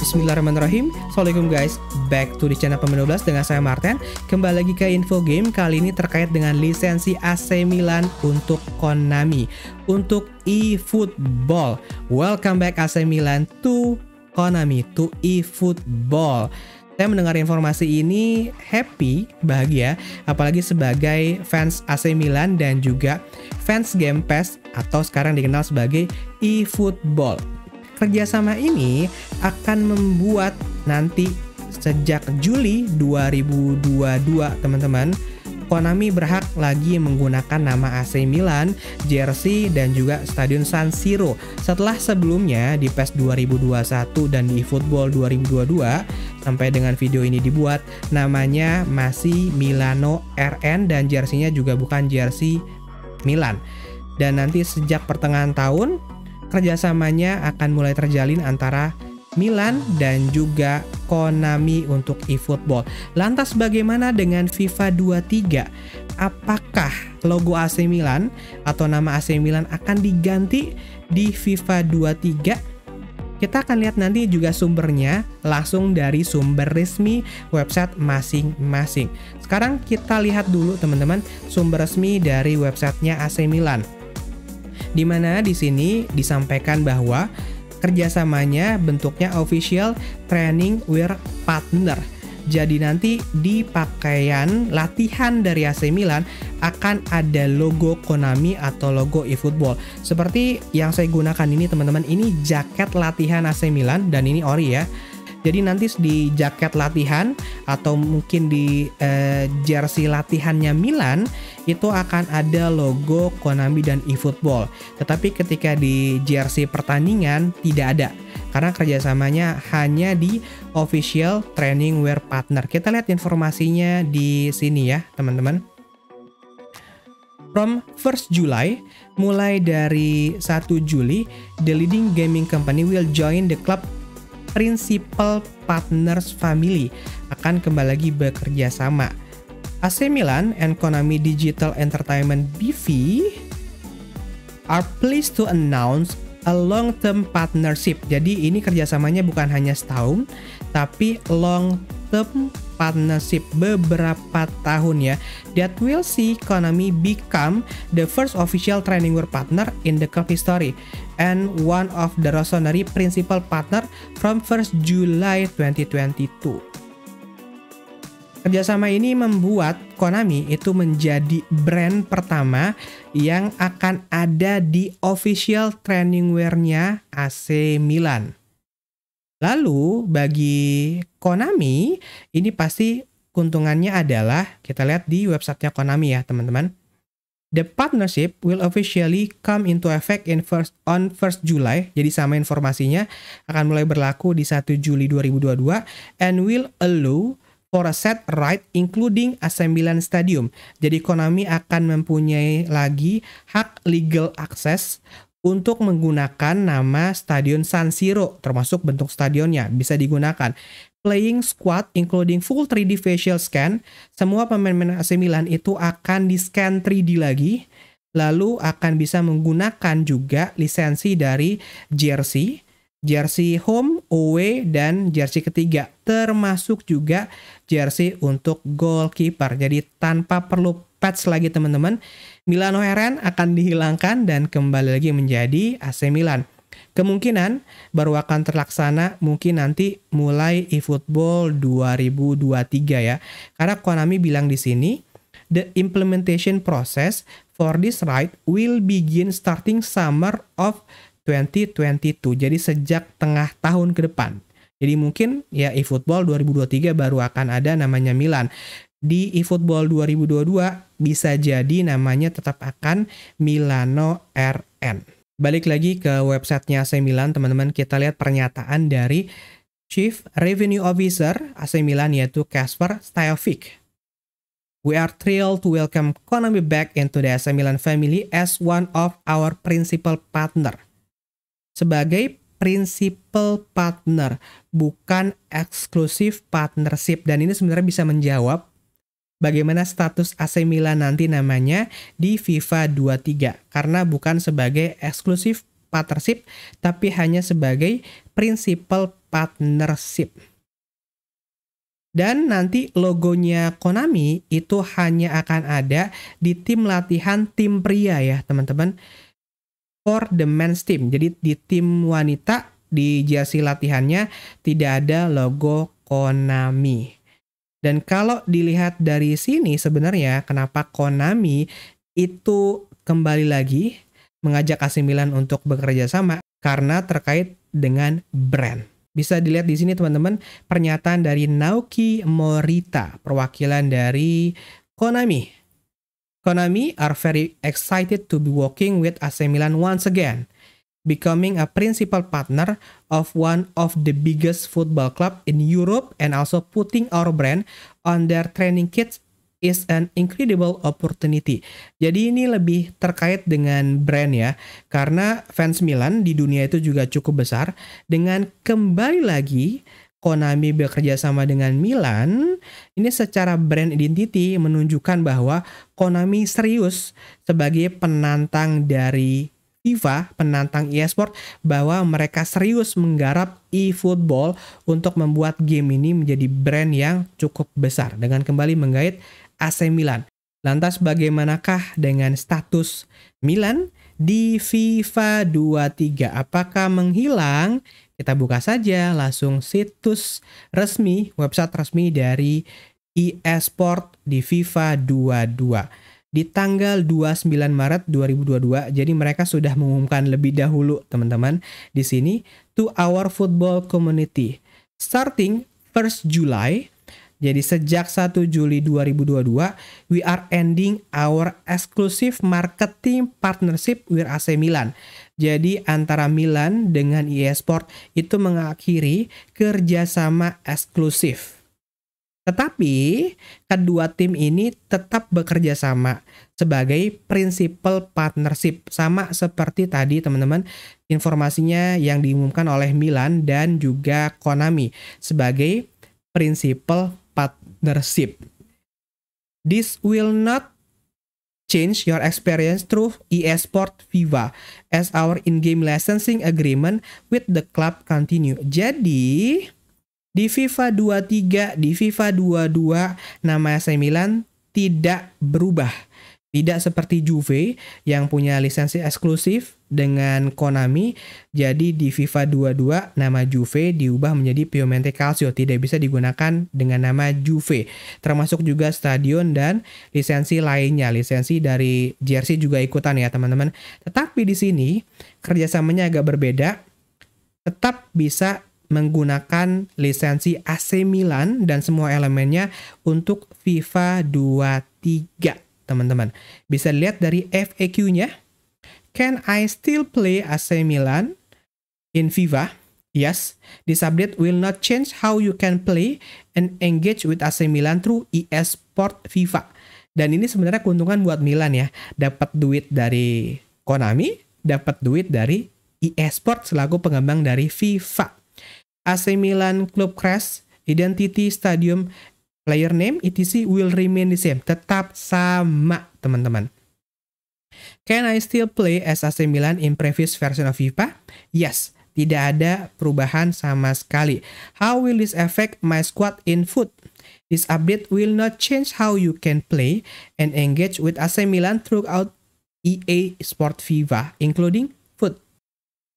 Bismillahirrahmanirrahim. Assalamualaikum guys. Back to the channel Pemain 12 dengan saya Martin. Kembali lagi ke info game Kali ini terkait dengan lisensi AC Milan untuk Konami Untuk eFootball. Welcome back AC Milan to Konami To eFootball saya mendengar informasi ini happy, bahagia, apalagi sebagai fans AC Milan dan juga fans Game Pass atau sekarang dikenal sebagai eFootball. Kerjasama ini akan membuat nanti sejak Juli 2022 teman-teman Konami berhak lagi menggunakan nama AC Milan, jersey, dan juga Stadion San Siro. Setelah sebelumnya di PES 2021 dan di eFootball 2022, sampai dengan video ini dibuat, namanya masih Milano RN dan jersey-nya juga bukan jersey Milan. Dan nanti sejak pertengahan tahun, kerjasamanya akan mulai terjalin antara Milan dan juga Konami untuk eFootball. Lantas bagaimana dengan FIFA 23? Apakah logo AC Milan atau nama AC Milan akan diganti di FIFA 23? Kita akan lihat nanti juga sumbernya langsung dari sumber resmi website masing-masing. Sekarang kita lihat dulu teman-teman sumber resmi dari websitenya AC Milan di mana di sini disampaikan bahwa kerjasamanya bentuknya official training wear partner. Jadi nanti di pakaian latihan dari AC Milan akan ada logo Konami atau logo eFootball. Seperti yang saya gunakan ini teman-teman, ini jaket latihan AC Milan dan ini ori ya. Jadi nanti di jaket latihan atau mungkin di eh, jersey latihannya Milan itu akan ada logo Konami dan eFootball. Tetapi ketika di jersey pertandingan tidak ada karena kerjasamanya hanya di official training wear partner. Kita lihat informasinya di sini ya teman-teman. From 1st July, mulai dari 1 Juli, the leading gaming company will join the club Principal Partners Family akan kembali lagi bekerja sama. AC Milan and Konami Digital Entertainment BV are pleased to announce a long-term partnership. Jadi ini kerjasamanya bukan hanya setahun, tapi long-term partnership beberapa tahun ya. That will see Konami become the first official training wear partner in the club history and one of the Rossoneri principal partner from 1st July 2022. Kerjasama ini membuat Konami itu menjadi brand pertama yang akan ada di official training wear-nya AC Milan. Lalu bagi Konami ini pasti keuntungannya adalah kita lihat di websitenya Konami ya teman-teman. The partnership will officially come into effect in first on 1st July. Jadi sama informasinya akan mulai berlaku di 1 Juli 2022 and will allow for a set right including Milan Stadium. Jadi Konami akan mempunyai lagi hak legal access untuk menggunakan nama Stadion San Siro termasuk bentuk stadionnya bisa digunakan playing squad including full 3D facial scan, semua pemain-pemain AC Milan itu akan di scan 3D lagi, lalu akan bisa menggunakan juga lisensi dari jersey, jersey home, away, dan jersey ketiga, termasuk juga jersey untuk goalkeeper. Jadi tanpa perlu patch lagi teman-teman, Milano RN akan dihilangkan dan kembali lagi menjadi AC Milan. Kemungkinan baru akan terlaksana mungkin nanti mulai eFootball 2023 ya. Karena Konami bilang di sini, the implementation process for this right will begin starting summer of 2022. Jadi sejak tengah tahun ke depan. Jadi mungkin ya eFootball 2023 baru akan ada namanya Milan. Di eFootball 2022 bisa jadi namanya tetap akan Milano RN. Balik lagi ke websitenya AC Milan, teman-teman, kita lihat pernyataan dari Chief Revenue Officer AC Milan yaitu Kasper Stajovic. We are thrilled to welcome Konami back into the AC Milan family as one of our principal partner. Sebagai principal partner, bukan eksklusif partnership. Dan ini sebenarnya bisa menjawab bagaimana status AC Milan nanti namanya di FIFA 23 karena bukan sebagai eksklusif partnership, tapi hanya sebagai principal partnership. Dan nanti logonya Konami itu hanya akan ada di tim latihan tim pria ya teman-teman. For the men's team. Jadi di tim wanita di jersey latihannya tidak ada logo Konami. Dan kalau dilihat dari sini sebenarnya kenapa Konami itu kembali lagi mengajak AC Milan untuk bekerja sama karena terkait dengan brand. Bisa dilihat di sini teman-teman pernyataan dari Naoki Morita, perwakilan dari Konami. Konami are very excited to be working with AC Milan once again, becoming a principal partner of one of the biggest football club in Europe and also putting our brand on their training kits is an incredible opportunity. Jadi ini lebih terkait dengan brand ya, karena fans Milan di dunia itu juga cukup besar. Dengan kembali lagi Konami bekerja sama dengan Milan, ini secara brand identity menunjukkan bahwa Konami serius sebagai penantang dari FIFA, penantang eSport, bahwa mereka serius menggarap eFootball untuk membuat game ini menjadi brand yang cukup besar dengan kembali menggait AC Milan. Lantas bagaimanakah dengan status Milan di FIFA 23? Apakah menghilang? Kita buka saja langsung situs resmi, website resmi dari eSport di FIFA 22 di tanggal 29 Maret 2022. Jadi mereka sudah mengumumkan lebih dahulu teman-teman di sini to our football community. Starting 1st July jadi sejak 1 Juli 2022, we are ending our exclusive marketing partnership with AC Milan. Jadi antara Milan dengan EA Sport itu mengakhiri kerjasama eksklusif. Tetapi kedua tim ini tetap bekerja sama sebagai principal partnership sama seperti tadi teman-teman informasinya yang diumumkan oleh Milan dan juga Konami sebagai principal partnership. This will not change your experience through EA Sport Viva as our in-game licensing agreement with the club continue. Jadi, di FIFA 23, di FIFA 22, nama AC Milan tidak berubah. Tidak seperti Juve yang punya lisensi eksklusif dengan Konami, jadi di FIFA 22 nama Juve diubah menjadi Piemonte Calcio, tidak bisa digunakan dengan nama Juve. Termasuk juga stadion dan lisensi lainnya, lisensi dari jersey juga ikutan ya teman-teman. Tetapi di sini kerjasamanya agak berbeda, tetap bisa menggunakan lisensi AC Milan dan semua elemennya untuk FIFA 23 teman-teman. Bisa lihat dari FAQ-nya. Can I still play AC Milan in FIFA? Yes, this update will not change how you can play and engage with AC Milan through EA Sport FIFA. Dan ini sebenarnya keuntungan buat Milan ya. Dapat duit dari Konami, dapat duit dari EA Sport selaku pengembang dari FIFA. AC Milan Club Crash, Identity Stadium, player name etc will remain the same, tetap sama teman-teman. Can I still play as AC Milan in previous version of FIFA? Yes, tidak ada perubahan sama sekali. How will this affect my squad in foot? This update will not change how you can play and engage with AC Milan throughout EA Sport FIFA, including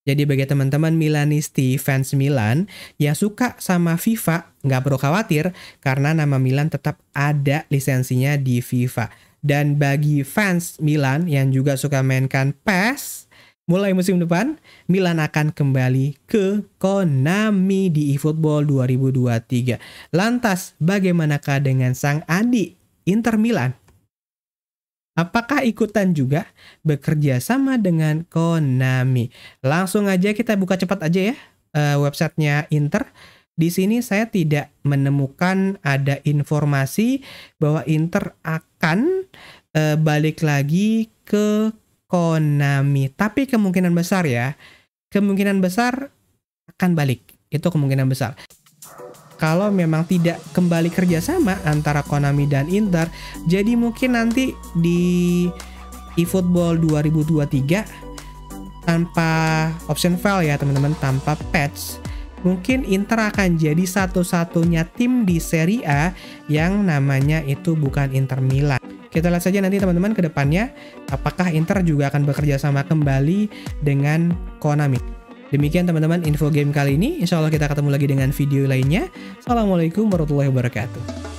jadi bagi teman-teman Milanisti fans Milan yang suka sama FIFA, nggak perlu khawatir karena nama Milan tetap ada lisensinya di FIFA. Dan bagi fans Milan yang juga suka mainkan PES, mulai musim depan, Milan akan kembali ke Konami di eFootball 2023. Lantas, bagaimanakah dengan sang adik Inter Milan? Apakah ikutan juga bekerja sama dengan Konami? Langsung aja kita buka cepat aja ya uh, websitenya Inter. Di sini saya tidak menemukan ada informasi bahwa Inter akan uh, balik lagi ke Konami. Tapi kemungkinan besar ya, kemungkinan besar akan balik. Itu kemungkinan besar kalau memang tidak kembali kerjasama antara Konami dan Inter, jadi mungkin nanti di eFootball 2023 tanpa option file ya teman-teman, tanpa patch, mungkin Inter akan jadi satu-satunya tim di Serie A yang namanya itu bukan Inter Milan. Kita lihat saja nanti teman-teman ke depannya apakah Inter juga akan bekerja sama kembali dengan Konami. Demikian teman-teman info game kali ini. Insya Allah kita ketemu lagi dengan video lainnya. Assalamualaikum warahmatullahi wabarakatuh.